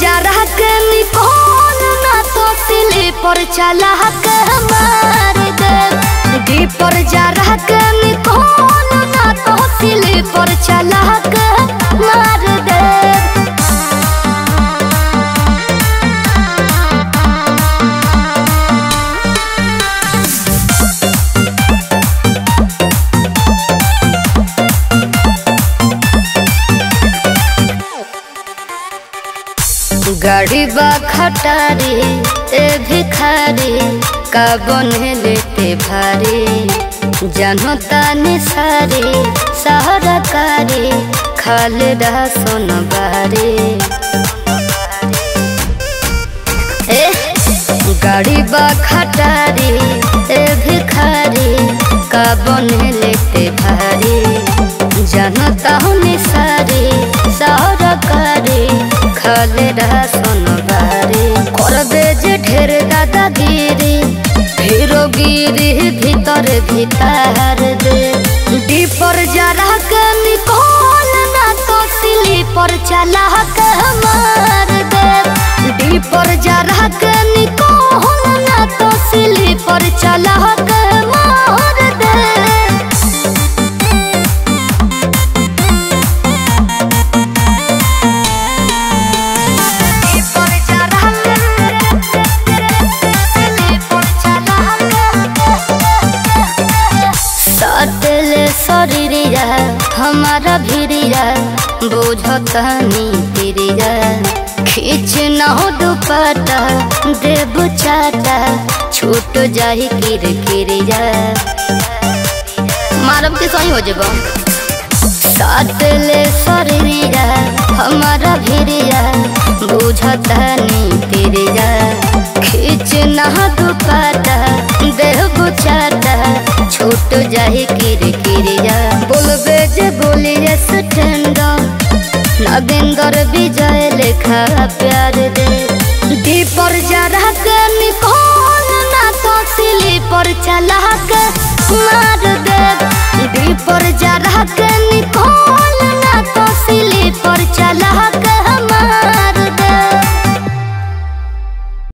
जरा के ना तो स्लीपर चला के मार गाड़ी बा खटारी ए भिखारी का बने लेते भारी जानो तानी सारी सहारा कारी खाले रहा सोन बारी ए गाड़ी बा खटारी ए भिखारी का बने लेते भारी जानो तानी खाले रहा सोनबारी करबे जे ढेर दादागिरी हीरो गिरी भीतर भीतर दे। डीपर जरा के निकोल ना तो स्लीपर चला के दे। डीपर जरा के निकोल शरीरिया हमारा भिरिया बुझतनी तिरिया खींच न हो दुपट्टा देव चाटा, छूट जाही किर किरिया। मारब के सही हो जेबा। साटले शरीरिया हमारा भिरिया बुझतनी नगेंदर विजय लेखा प्यार दे। दीपर जरा के निकोन ना तो स्लीपर चला के मार दे। दीपर जरा के निकोल ना स्लीपर चला